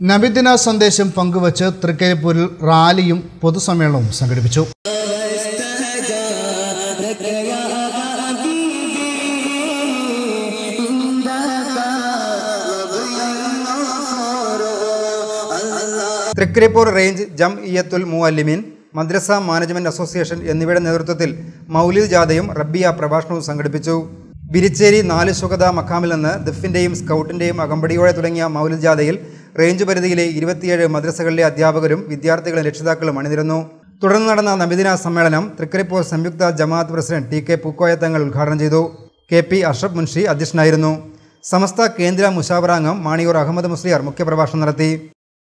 നബിദിന സന്ദേശം പങ്കുവച്ച് തൃക്കരിപ്പൂരിൽ റാലിയും പൊതുസമ്മേളനവും സംഘടിപ്പിച്ചു. തൃക്കരിപ്പൂർ റേഞ്ച് ജം ഇയത്തുൽ മുഅല്ലിമീൻ മദ്രസ മാനേജ്മെന്റ് അസോസിയേഷൻ എന്നിവയുടെ നേതൃത്വത്തിൽ മൗലിദ് ജാഥയും റബ്ബിയ പ്രഭാഷണവും സംഘടിപ്പിച്ചു. ബിരിച്ചേരി നാല് ശുഗത മക്കാമിൽ നിന്ന് ദിഫിന്റെയും സ്കൗട്ടിന്റെയും അകമ്പടിയോടെ തുടങ്ങിയ മൗലിദ് ജാഥയിൽ റേഞ്ച് പരിധിയിലെ ഇരുപത്തിയേഴ് മദ്രസകളിലെ അധ്യാപകരും വിദ്യാർത്ഥികളും രക്ഷിതാക്കളും അണിനിരുന്നു. തുടർന്ന് നടന്ന നബിദിന സമ്മേളനം തൃക്കരിപ്പൂർ സംയുക്ത ജമാഅത്ത് president T K Pookoya Thangal ഉദ്ഘാടനം ചെയ്തു. കെ പി അഷ്റഫ് മുൻഷി അധ്യക്ഷനായിരുന്നു. സമസ്ത കേന്ദ്ര മുഷാവറാംഗം മാണിയൂർ അഹമ്മദ് മുസ്ലിയാർ മുഖ്യപ്രഭാഷണം നടത്തി.